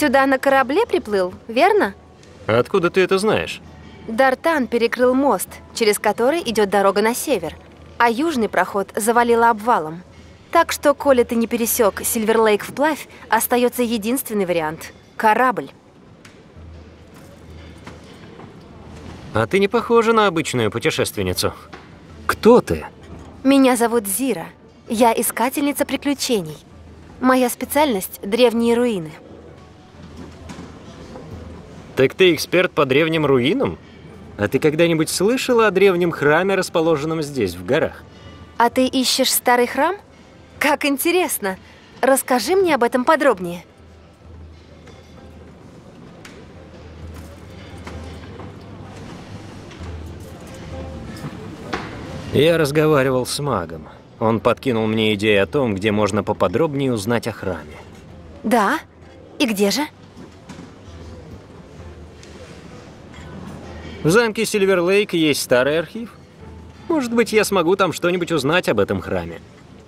сюда на корабле приплыл, верно? Откуда ты это знаешь? Дартан перекрыл мост, через который идет дорога на север, а южный проход завалило обвалом. Так что, коли ты не пересек Сильверлейк вплавь, остается единственный вариант – корабль. А ты не похожа на обычную путешественницу. Кто ты? Меня зовут Зира. Я искательница приключений. Моя специальность – древние руины. Так ты эксперт по древним руинам? А ты когда-нибудь слышала о древнем храме, расположенном здесь, в горах? А ты ищешь старый храм? Как интересно. Расскажи мне об этом подробнее. Я разговаривал с магом. Он подкинул мне идею о том, где можно поподробнее узнать о храме. Да? И где же? В замке Сильверлейк есть старый архив. Может быть, я смогу там что-нибудь узнать об этом храме.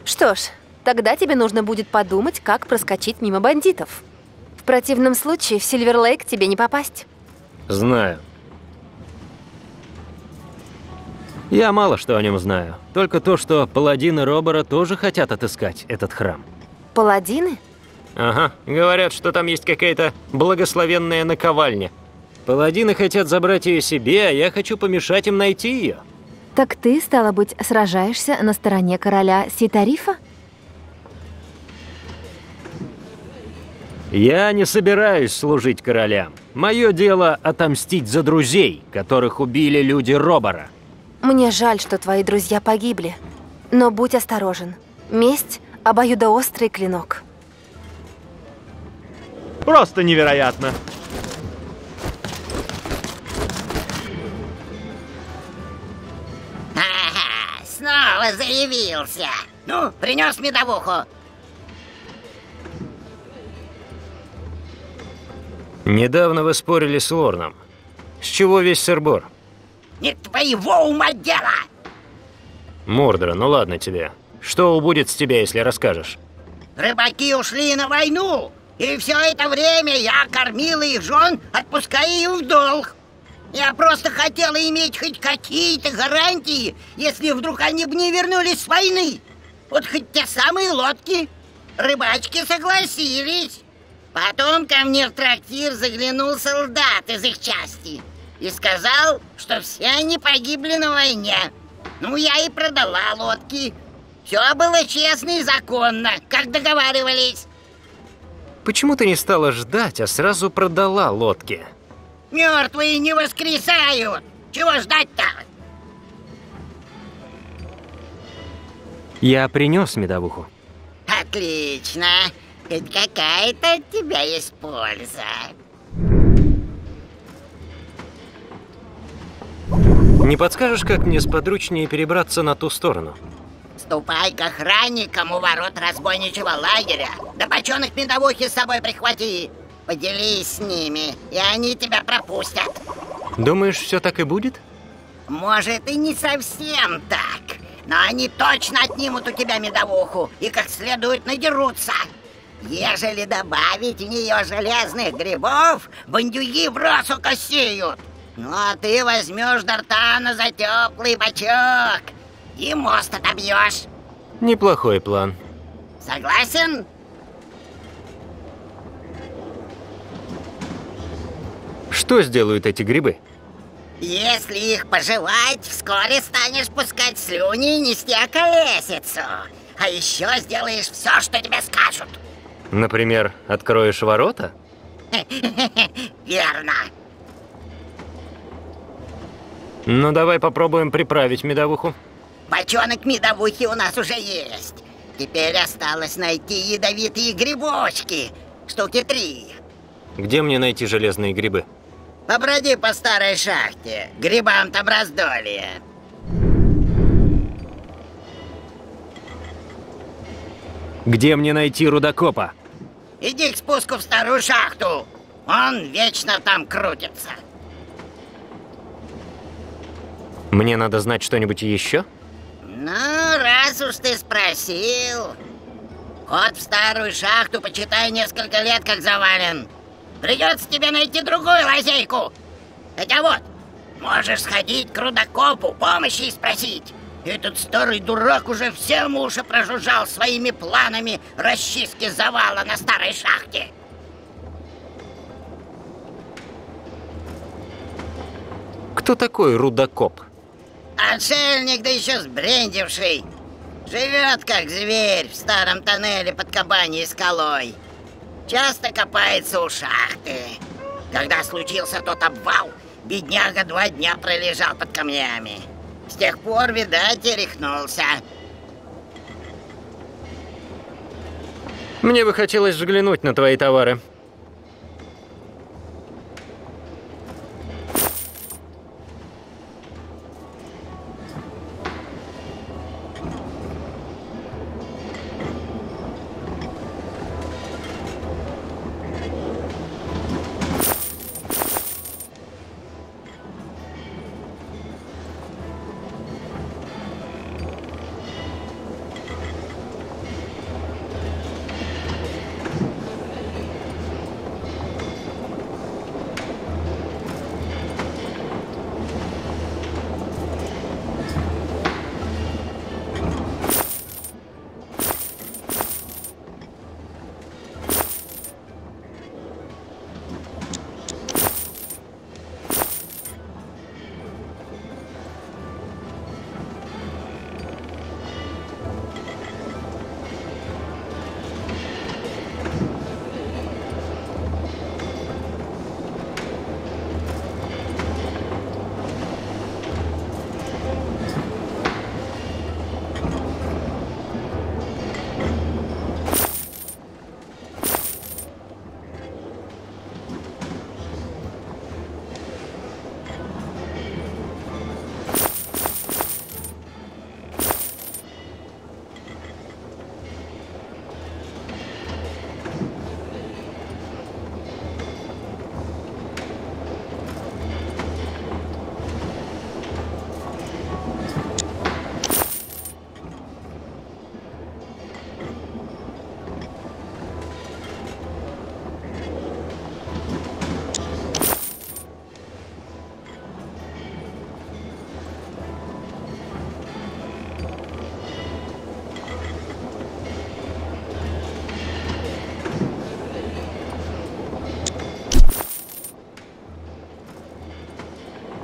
Что ж, тогда тебе нужно будет подумать, как проскочить мимо бандитов. В противном случае в Сильверлейк тебе не попасть. Знаю. Я мало что о нем знаю. Только то, что паладины Робора тоже хотят отыскать этот храм. Паладины? Ага, говорят, что там есть какая-то благословенная наковальня. Паладины хотят забрать ее себе, а я хочу помешать им найти ее. Так ты, стало быть, сражаешься на стороне короля Ситарифа? Я не собираюсь служить королям. Мое дело отомстить за друзей, которых убили люди Робора. Мне жаль, что твои друзья погибли. Но будь осторожен. Месть – обоюдоострый клинок. Просто невероятно. Снова заявился. Ну, принес медовуху. Недавно вы спорили с Лорном. С чего весь сырбор? Не твоего ума дело! Мордора, ну ладно тебе. Что убудет с тебя, если расскажешь? Рыбаки ушли на войну, и все это время я кормила их жен, отпуская им в долг. Я просто хотела иметь хоть какие-то гарантии, если вдруг они бы не вернулись с войны. Вот хоть те самые лодки. Рыбачки согласились. Потом ко мне в трактир заглянул солдат из их части и сказал, что все они погибли на войне. Ну, я и продала лодки. Все было честно и законно, как договаривались. Почему ты не стала ждать, а сразу продала лодки? Мертвые не воскресают. Чего ждать-то? Я принес медовуху. Отлично. Хоть какая-то от тебя есть польза. Не подскажешь, как мне сподручнее перебраться на ту сторону? Ступай к охранникам у ворот разбойничьего лагеря. Да бочонок медовухи с собой прихвати. Поделись с ними, и они тебя пропустят. Думаешь, все так и будет? Может, и не совсем так. Но они точно отнимут у тебя медовуху и как следует надерутся. Ежели добавить в нее железных грибов, бандюги в росу косеют. Ну, а ты возьмешь Дартана за теплый бочок и мост отобьешь. Неплохой план. Согласен? Что сделают эти грибы? Если их пожевать, вскоре станешь пускать слюни и нести околесицу. А еще сделаешь все, что тебе скажут. Например, откроешь ворота? Верно. Ну, давай попробуем приправить медовуху. Бочонок медовухи у нас уже есть. Теперь осталось найти ядовитые грибочки. Штуки три. Где мне найти железные грибы? Поброди по старой шахте. Грибам там раздолье. Где мне найти рудокопа? Иди к спуску в старую шахту. Он вечно там крутится. Мне надо знать что-нибудь еще? Ну, раз уж ты спросил. Ход в старую шахту, почитай, несколько лет как завален. Придется тебе найти другую лазейку. Хотя вот, можешь сходить к рудокопу, помощи спросить. Этот старый дурак уже всем уши прожужжал своими планами расчистки завала на старой шахте. Кто такой рудокоп? Отшельник, да еще сбрендивший. Живет как зверь в старом тоннеле под кабаней скалой. Часто копается у шахты. Когда случился тот обвал, бедняга два дня пролежал под камнями. С тех пор, видать, и рехнулся. Мне бы хотелось взглянуть на твои товары.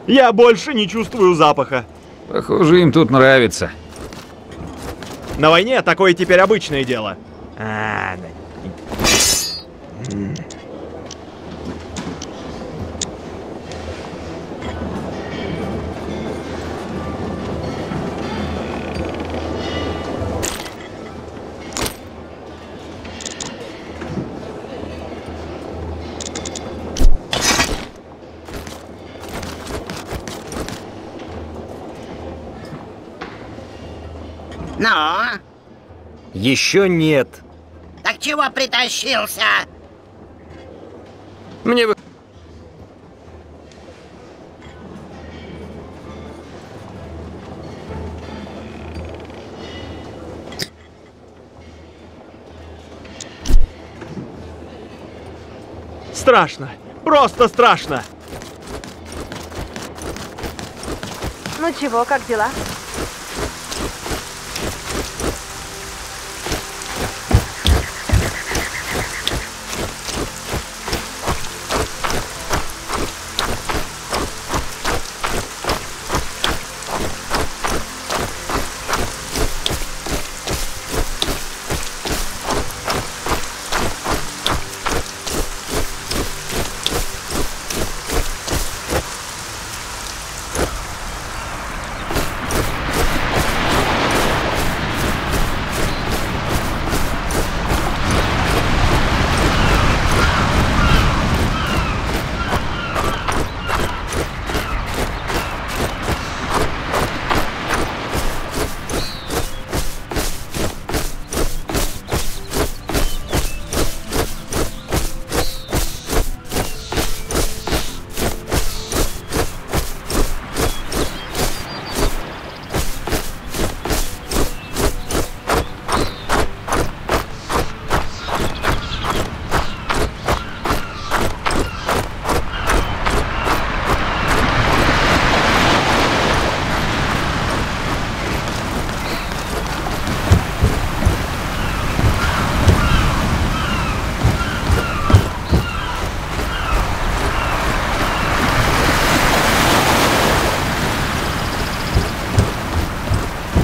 Я больше не чувствую запаха. Похоже, им тут нравится. На войне такое теперь обычное дело. А, да. Ну, Еще нет. так чего притащился? Мне бы... Страшно. Просто страшно. Ну чего, как дела?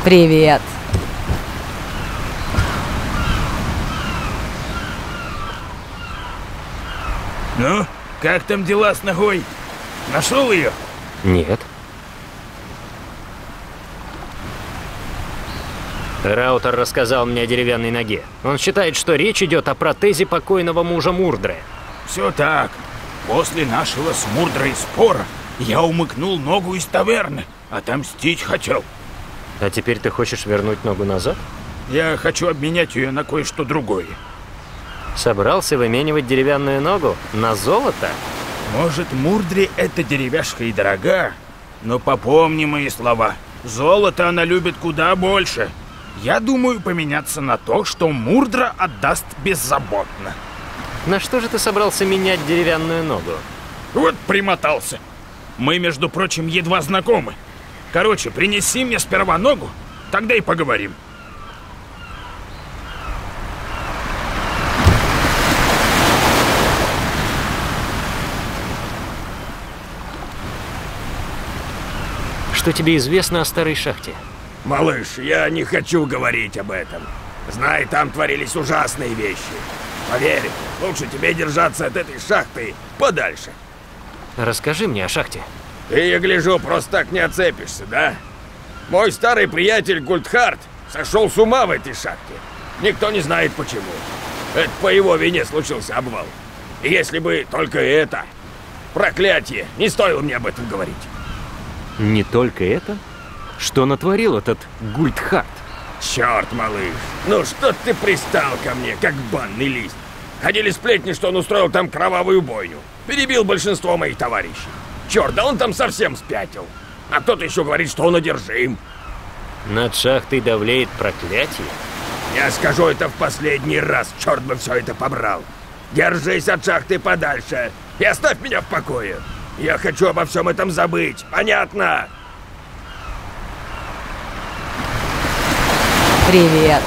Привет. Ну, как там дела с ногой? Нашел ее? Нет. Раутер рассказал мне о деревянной ноге. Он считает, что речь идет о протезе покойного мужа Мурдры. Все так. После нашего с Мурдрой спора я умыкнул ногу из таверны. Отомстить хотел. А теперь ты хочешь вернуть ногу назад? Я хочу обменять ее на кое-что другое. Собрался выменивать деревянную ногу на золото? Может, Мурдре эта деревяшка и дорога, но попомни мои слова. Золото она любит куда больше. Я думаю поменяться на то, что Мурдра отдаст беззаботно. На что же ты собрался менять деревянную ногу? Вот примотался. Мы, между прочим, едва знакомы. Короче, принеси мне сперва ногу, тогда и поговорим. Что тебе известно о старой шахте? Малыш, я не хочу говорить об этом. Знай, там творились ужасные вещи. Поверь, лучше тебе держаться от этой шахты подальше. Расскажи мне о шахте. Ты, я гляжу, просто так не отцепишься, да? Мой старый приятель Гульдхарт сошел с ума в этой шахте. Никто не знает почему. Это по его вине случился обвал. И если бы только это... Проклятие! Не стоило мне об этом говорить. Не только это? Что натворил этот Гультхарт? Черт, малыш, ну что ты пристал ко мне, как банный лист? Ходили сплетни, что он устроил там кровавую бойню. Перебил большинство моих товарищей. Черт, да он там совсем спятил. А кто-то еще говорит, что он одержим. Над шахтой давлеет проклятие? Я скажу это в последний раз, черт бы все это побрал. Держись от шахты подальше и оставь меня в покое. Я хочу обо всем этом забыть, понятно? Привет.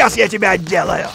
Сейчас я тебя отделаю.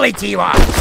Сделайте его!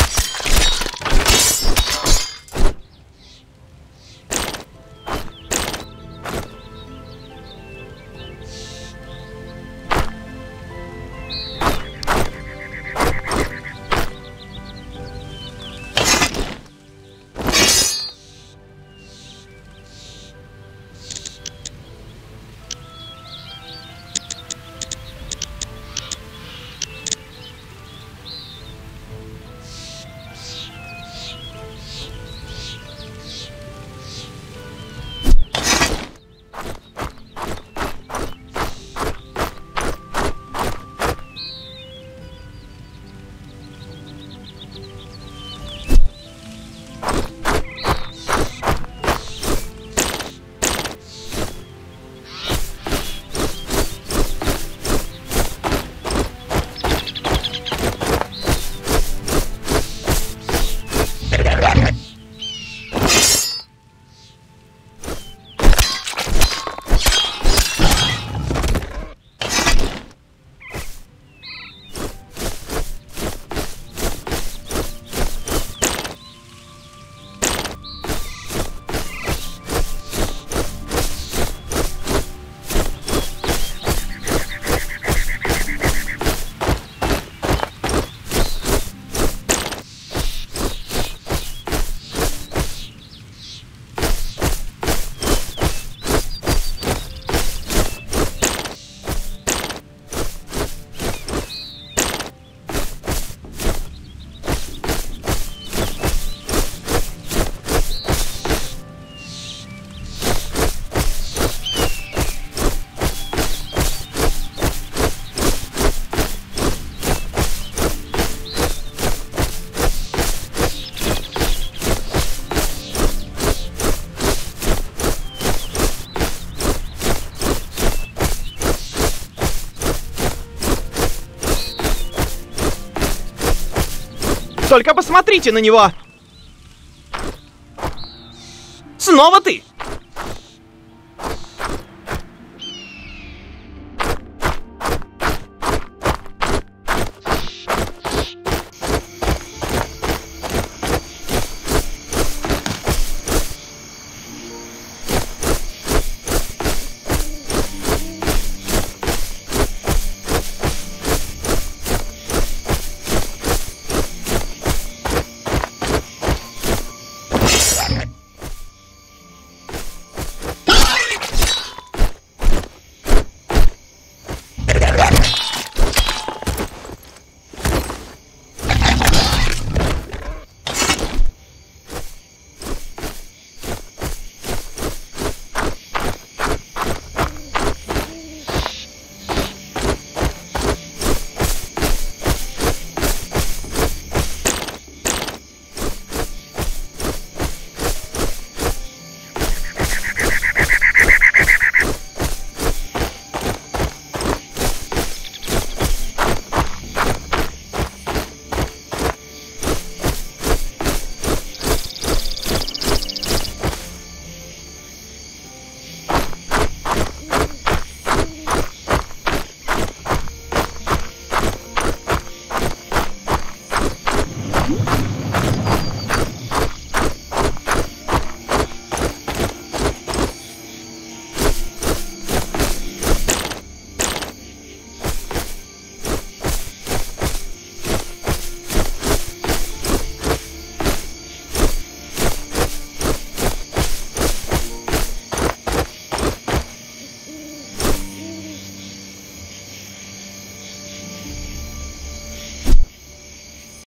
Только посмотрите на него! Снова ты!